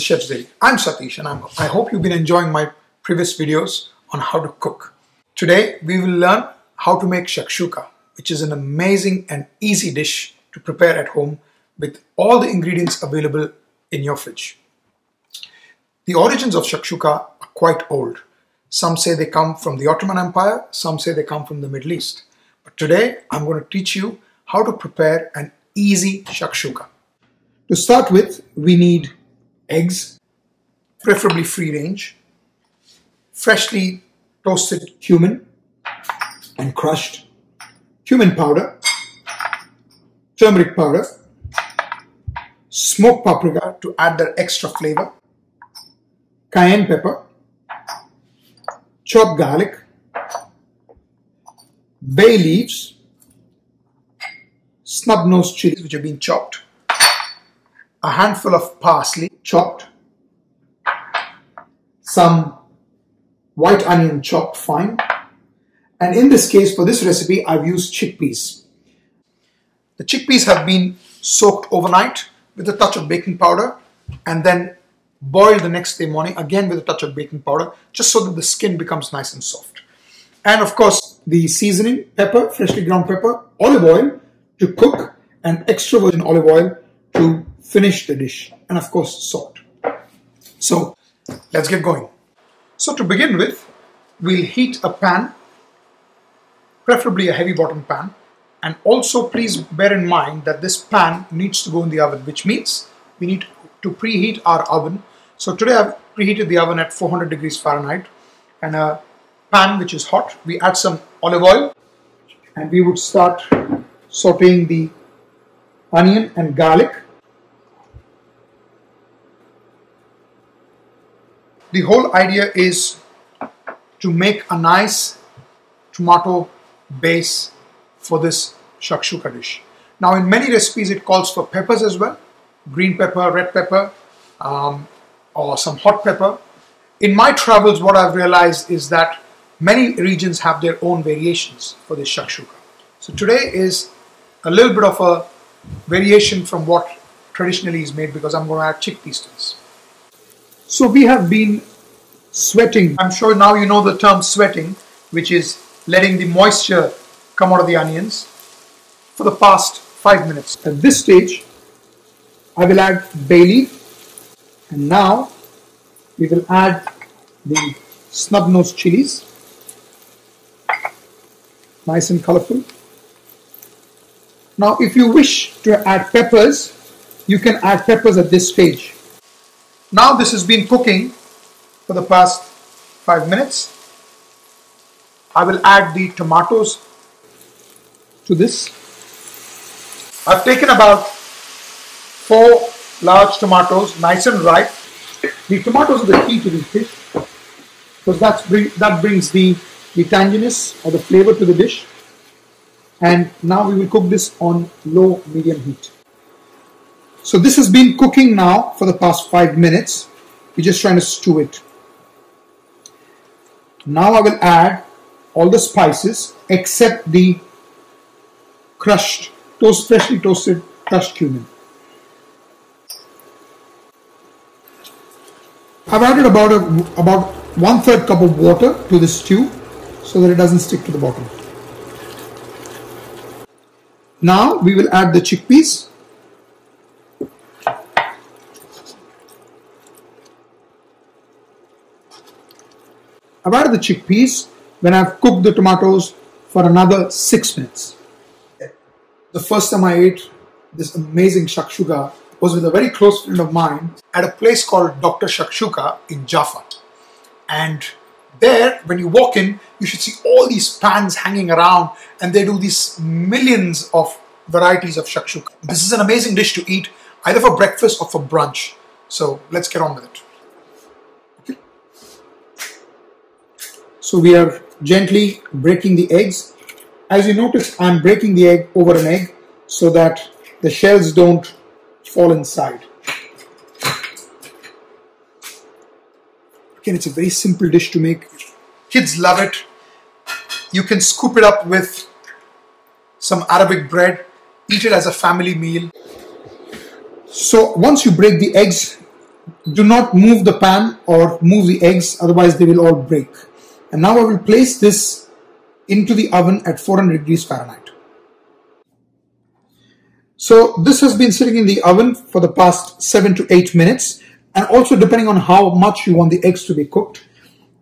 Chef's Daily. I'm Satish and I'm, I hope you've been enjoying my previous videos on how to cook. Today we will learn how to make shakshuka, which is an amazing and easy dish to prepare at home with all the ingredients available in your fridge. The origins of shakshuka are quite old. Some say they come from the Ottoman Empire, some say they come from the Middle East. But today I'm going to teach you how to prepare an easy shakshuka. To start with, we need eggs, preferably free range, freshly toasted cumin and crushed, cumin powder, turmeric powder, smoked paprika to add that extra flavor, cayenne pepper, chopped garlic, bay leaves, snub-nosed chilies which have been chopped, a handful of parsley chopped, some white onion chopped fine, and in this case for this recipe I've used chickpeas. The chickpeas have been soaked overnight with a touch of baking powder and then boiled the next day morning again with a touch of baking powder just so that the skin becomes nice and soft. And of course the seasoning, pepper, freshly ground pepper, olive oil to cook and extra virgin olive oil to finish the dish and of course salt. So let's get going. So to begin with, we'll heat a pan, preferably a heavy bottom pan and also please bear in mind that this pan needs to go in the oven which means we need to preheat our oven. So today I've preheated the oven at 400 degrees Fahrenheit and a pan which is hot. We add some olive oil and we would start sauteing the onion and garlic the whole idea is to make a nice tomato base for this shakshuka dish. Now in many recipes it calls for peppers as well, green pepper, red pepper, um, or some hot pepper. In my travels what I've realized is that many regions have their own variations for this shakshuka. So today is a little bit of a variation from what traditionally is made because I'm going to add chickpeas to this. So we have been sweating. I'm sure now you know the term sweating, which is letting the moisture come out of the onions for the past five minutes. At this stage, I will add bay leaf and now we will add the snub-nosed chilies. Nice and colorful. Now if you wish to add peppers, you can add peppers at this stage. Now this has been cooking for the past five minutes. I will add the tomatoes to this. I've taken about four large tomatoes, nice and ripe. The tomatoes are the key to this dish because that's bring, that brings the, the tanginess or the flavor to the dish. And now we will cook this on low medium heat. So this has been cooking now for the past five minutes. We're just trying to stew it. Now I will add all the spices except the crushed, toast, freshly toasted crushed cumin. I've added about a, about one third cup of water to the stew so that it doesn't stick to the bottom. Now we will add the chickpeas I've added the chickpeas when I've cooked the tomatoes for another six minutes. The first time I ate this amazing shakshuka was with a very close friend of mine at a place called Dr. Shakshuka in Jaffa. And there, when you walk in, you should see all these pans hanging around and they do these millions of varieties of shakshuka. This is an amazing dish to eat either for breakfast or for brunch. So let's get on with it. So we are gently breaking the eggs. As you notice, I'm breaking the egg over an egg so that the shells don't fall inside. Again, it's a very simple dish to make. Kids love it. You can scoop it up with some Arabic bread, eat it as a family meal. So once you break the eggs do not move the pan or move the eggs, otherwise they will all break. And now I will place this into the oven at 400 degrees Fahrenheit. So this has been sitting in the oven for the past 7 to 8 minutes and also depending on how much you want the eggs to be cooked.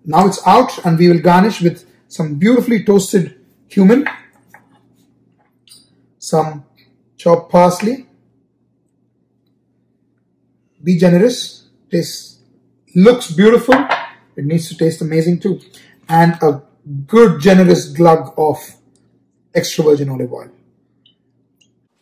Now it's out and we will garnish with some beautifully toasted cumin, some chopped parsley, be generous, taste looks beautiful, it needs to taste amazing too, and a good generous glug of extra virgin olive oil.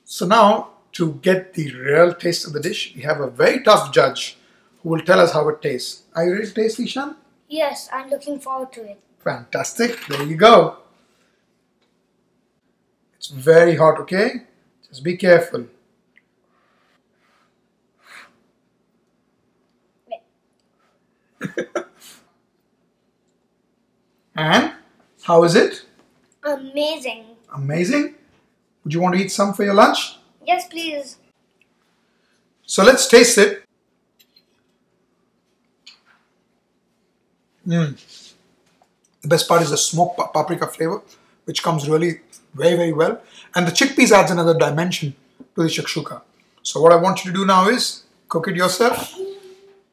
So now to get the real taste of the dish, we have a very tough judge who will tell us how it tastes. Are you ready to taste, Ishan? Yes, I'm looking forward to it. Fantastic. There you go. It's very hot, okay? Just be careful. and how is it? Amazing. Amazing. Would you want to eat some for your lunch? Yes, please. So let's taste it. Mm. The best part is the smoked paprika flavor, which comes really very, very well. And the chickpeas adds another dimension to the shakshuka. So what I want you to do now is cook it yourself,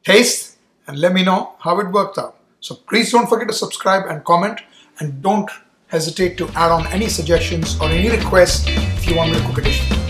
taste, and let me know how it worked out. So please don't forget to subscribe and comment and don't hesitate to add on any suggestions or any requests if you want me to cook a dish.